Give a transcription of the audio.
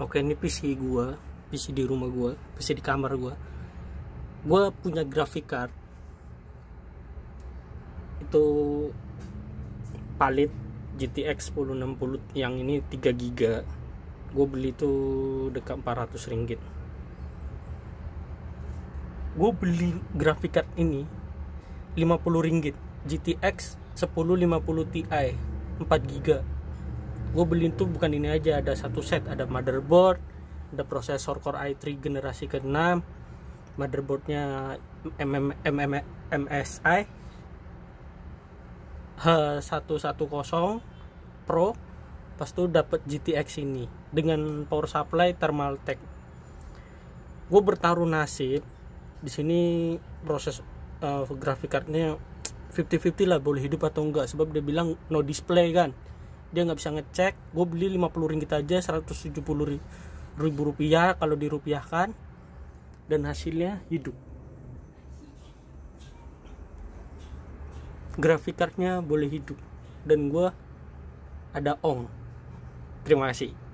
oke ini PC gua PC di rumah gua PC di kamar gua. Gua punya graphic card. Itu Palit GTX 1060 yang ini 3 giga. Gue beli itu dekat 400 ringgit. Gue beli graphic card ini 50 ringgit. GTX 1050 Ti 4 giga gue beli itu bukan ini aja ada satu set ada motherboard ada prosesor Core i3 generasi ke-6 motherboardnya MM, MM, MSI H110 Pro pas itu dapat GTX ini dengan power supply Thermaltake gue bertaruh nasib di sini proses uh, graphic cardnya 50-50 lah boleh hidup atau enggak sebab dia bilang no display kan dia nggak bisa ngecek gue beli 50 ringgit aja 170 ribu rupiah kalau dirupiahkan dan hasilnya hidup. Graphic cardnya boleh hidup dan gue ada ong. Terima kasih